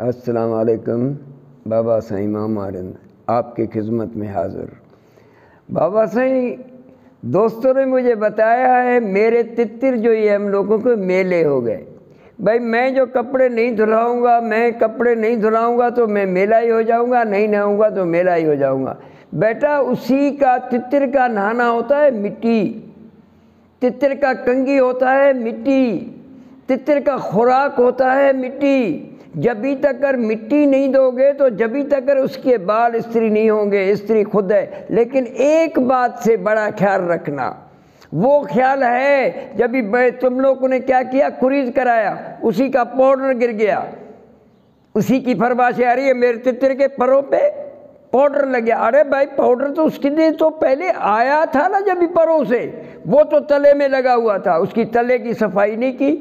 अस्सलाम वालेकुम बाबा साईं मामा रिंद आपकी खिदमत में हाज़िर। बाबा साईं, दोस्तों ने मुझे बताया है, मेरे तितर जो ये हम लोगों को मेले हो गए। भाई, मैं जो कपड़े नहीं धुलाऊँगा, मैं कपड़े नहीं धुलाऊँगा तो मैं मेला ही हो जाऊँगा, नहीं नहाऊँगा तो मेला ही हो जाऊँगा। बेटा, उसी का तितर का नहाना होता है मिट्टी। तितर का कंगी होता है मिट्टी। तितर का खुराक होता है मिट्टी। जभी तक अगर मिट्टी नहीं दोगे तो जभी तक अगर उसके बाल स्त्री नहीं होंगे, स्त्री खुद है। लेकिन एक बात से बड़ा ख्याल रखना, वो ख्याल है, जब तुम लोगों ने क्या किया? कुरीज कराया, उसी का पाउडर गिर गया। उसी की फरमाश आ रही है मेरे तितर के परों पे, पाउडर लग गया। अरे भाई, पाउडर तो उसके लिए तो पहले आया था ना, जब परों से। वो तो तले में लगा हुआ था, उसकी तले की सफ़ाई नहीं की।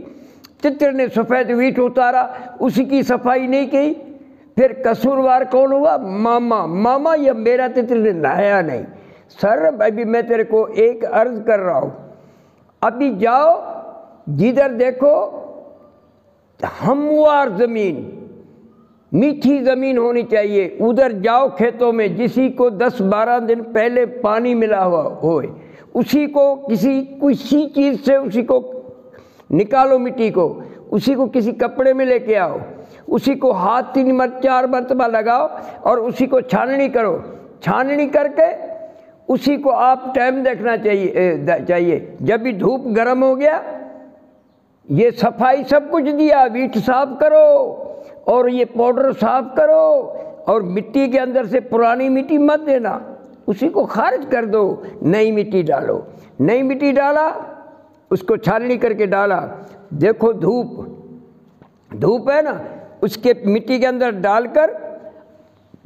चित्र ने सफ़ेद वीट उतारा, उसी की सफ़ाई नहीं की। फिर कसूरवार कौन हुआ? मामा। मामा, या मेरा तित्र ने नहाया नहीं। सर, अभी मैं तेरे को एक अर्ज़ कर रहा हूँ। अभी जाओ, जिधर देखो हमवार ज़मीन। मीठी ज़मीन होनी चाहिए। उधर जाओ खेतों में, जिसी को 10-12 दिन पहले पानी मिला हुआ होए। उसी को, किसी किसी चीज़ से उसी को निकालो मिट्टी को। उसी को किसी कपड़े में लेके आओ। उसी को हाथ तीन मर, चार मरतबा लगाओ और उसी को छाननी करो। छाननी करके उसी को आप टाइम देखना चाहिए चाहिए। जब भी धूप गर्म हो गया, ये सफ़ाई सब कुछ दिया, वीट साफ़ करो और ये पाउडर साफ़ करो और मिट्टी के अंदर से पुरानी मिट्टी मत देना। उसी को खारिज कर दो, नई मिट्टी डालो। नई मिट्टी डाला उसको छालनी करके डाला। देखो धूप। धूप है ना, उसके मिट्टी के अंदर डालकर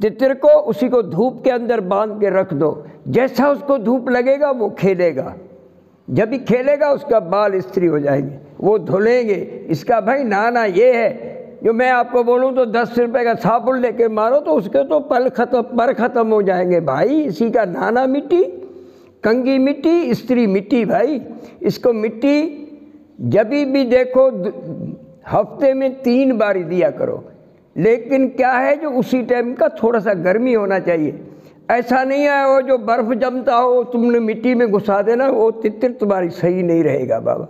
तितर को उसी को धूप के अंदर बाँध के रख दो। जैसा उसको धूप लगेगा, वो खेलेगा। जब भी खेलेगा, उसका बाल स्त्री हो जाएँगे। वो धुलेंगे। इसका भाई नाना ये है, जो मैं आपको बोलूँ तो दस रुपए का साबुन लेके मारो तो उसके तो पल खत्म पर ख़त्म हो जाएँगे। भाई, इसी का नाना मिट्टी। कंगी मिट्टी, स्त्री मिट्टी भाई। इसको मिट्टी जब भी देखो हफ़्ते में तीन बार दिया करो। लेकिन क्या है जो उसी टाइम का थोड़ा सा गर्मी होना चाहिए। ऐसा नहीं है, वो जो बर्फ़ जमता हो तुमने मिट्टी में घुसा देना, वो तितर तुम्हारी सही नहीं रहेगा बाबा।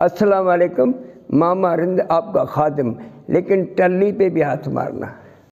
अस्सलाम वालेकुम, मामा रिंद आपका खादिम, लेकिन टल्ली पे भी हाथ मारना।